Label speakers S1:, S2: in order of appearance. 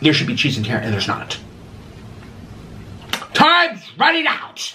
S1: there should be cheese in here, and there's not. Time's running out.